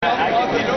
I, I can,